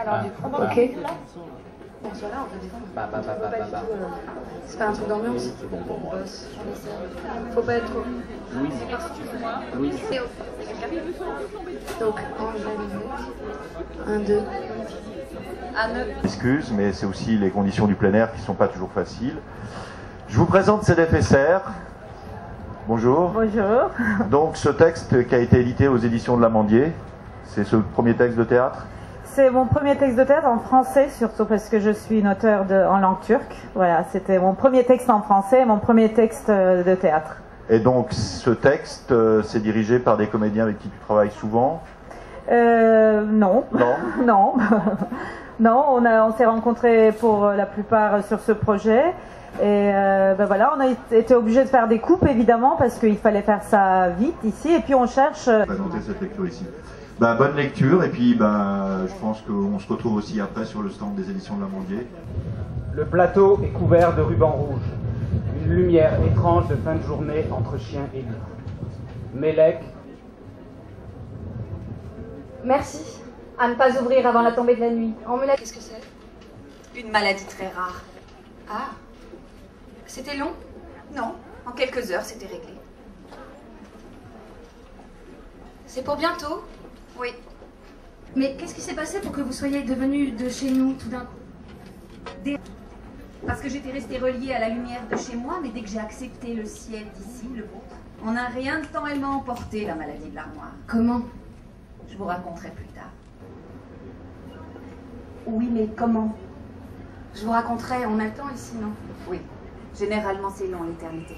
Alors, du coup, ok. Là, on Bah, bah, bah, bah, bah, bah. C'est pas un truc d'ambiance C'est bon pour moi. Faut pas être trop. Louise. Louise. Donc, Angèle, 1, 2. Excuse, mais c'est aussi les conditions du plein air qui ne sont pas toujours faciles. Je vous présente CDFSR. Bonjour. Bonjour. Donc ce texte qui a été édité aux éditions de l'Amandier, c'est ce premier texte de théâtre? C'est mon premier texte de théâtre en français, surtout parce que je suis une auteure de, en langue turque. Voilà, c'était mon premier texte en français, mon premier texte euh, de théâtre. Et donc ce texte, euh, c'est dirigé par des comédiens avec qui tu travailles souvent? Euh, non. Non non. non, on, a- on s'est rencontrés pour la plupart sur ce projet. Et euh, ben voilà, on a été obligé de faire des coupes évidemment parce qu'il fallait faire ça vite ici. Et puis on cherche. présenter cette lecture ici. Ben, bonne lecture et puis ben, je pense qu'on se retrouve aussi après sur le stand des éditions de l'Amandier. Le plateau est couvert de rubans rouges. Une lumière étrange de fin de journée entre chien et loup. Mélec, Merci. À ne pas ouvrir avant la tombée de la nuit. L'a. Qu'est-ce que c'est? Une maladie très rare. Ah. C'était long? Non, en quelques heures, c'était réglé. C'est pour bientôt Oui, Mais qu'est-ce qui s'est passé pour que vous soyez devenu de chez nous tout d'un coup parce que j'étais restée reliée à la lumière de chez moi, mais dès que j'ai accepté le ciel d'ici, le vôtre, en un rien de temps, elle m'a emporté, la maladie de l'armoire. Comment Je vous raconterai plus tard. Oui, mais comment Je vous raconterai, on a le temps ici, non Oui, généralement c'est long, l'éternité.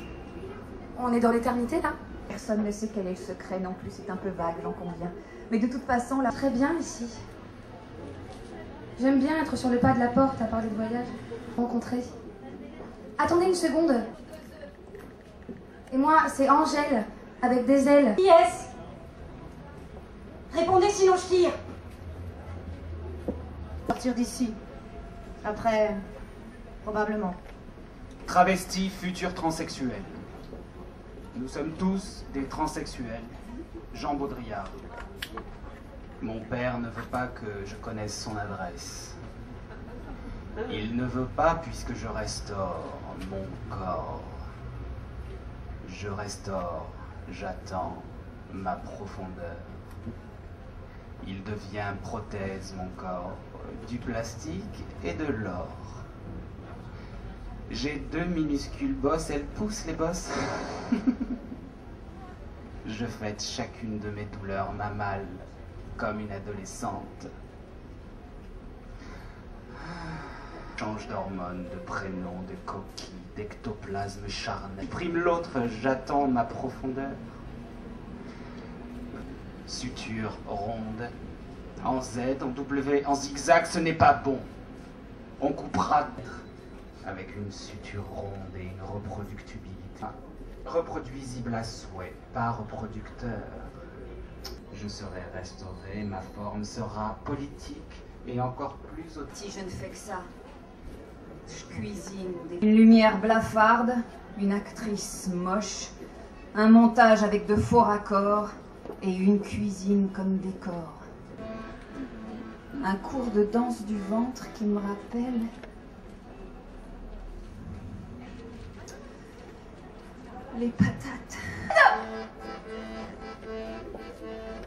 On est dans l'éternité là Personne ne sait quel est le secret non plus, c'est un peu vague, j'en conviens. Mais de toute façon, là, Très bien ici. J'aime bien être sur le pas de la porte à parler de voyage. Rencontrer. Attendez une seconde. Et moi, c'est Angèle, avec des ailes. Qui est-ce? Répondez sinon je tire. Sortir d'ici. Après, probablement. travesti, futur transsexuel. Nous sommes tous des transsexuels. Jean Baudrillard. Mon père ne veut pas que je connaisse son adresse. Il ne veut pas puisque je restaure mon corps. Je restaure, j'attends ma profondeur. Il devient prothèse mon corps, du plastique et de l'or. J'ai deux minuscules bosses, elles poussent les bosses. Je fête chacune de mes douleurs mamales comme une adolescente. Change d'hormones, de prénoms, de coquilles, d'ectoplasme charnel. Prime l'autre, j'attends ma profondeur. Suture ronde, en Z, en W, en zigzag, ce n'est pas bon. On coupera avec une suture ronde et une reproductibilité. Reproduisible à souhait, pas reproducteur. Je serai restauré, ma forme sera politique et encore plus Si je ne fais que ça, je cuisine des lumières blafardes, une actrice moche, un montage avec de faux raccords et une cuisine comme décor. Un cours de danse du ventre qui me rappelle les patates.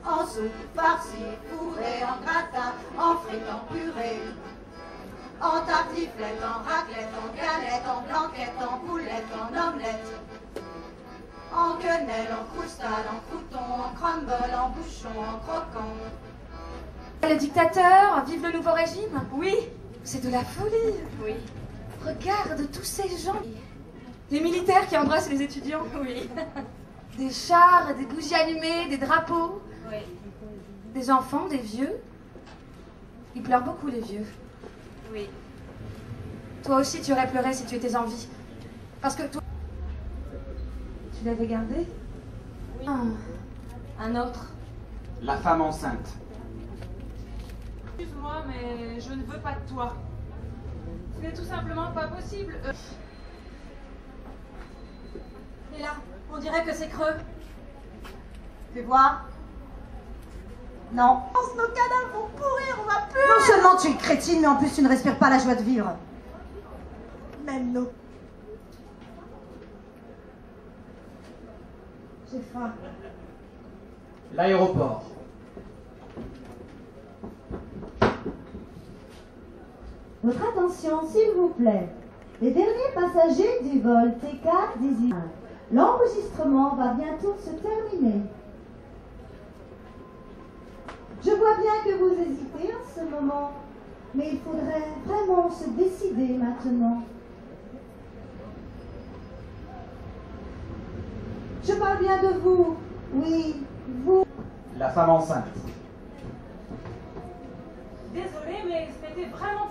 En soupe, farci, fourré, en gratin, en frites, en purée. En tartiflette, en raclette, en galette, en blanquette, en boulette, en omelette. En quenelle, en croustade, en crouton, en crumble, en bouchon, en croquant. Le dictateur, vive le nouveau régime Oui. C'est de la folie. Oui. Regarde tous ces gens. Les militaires qui embrassent les étudiants. Oui. Des chars, des bougies allumées, des drapeaux. Oui. Des enfants, des vieux. Ils pleurent beaucoup, les vieux. Oui. Toi aussi, tu aurais pleuré si tu étais en vie. Parce que toi. Tu l'avais gardé Oui. Un, un autre. La femme enceinte. Excuse-moi, mais je ne veux pas de toi. Ce n'est tout simplement pas possible. Euh, Et là, on dirait que c'est creux. Fais voir. Non. Nos canaux vont pourrir, on va plus. Non seulement tu es crétine, mais en plus tu ne respires pas la joie de vivre. Même nous. J'ai faim. L'aéroport. Votre attention, s'il vous plaît. Les derniers passagers du vol T4-18. L'enregistrement va bientôt se terminer. Je vois bien que vous hésitez en ce moment, mais il faudrait vraiment se décider maintenant. Je parle bien de vous, oui, vous. La femme enceinte. Désolée, mais c'était vraiment.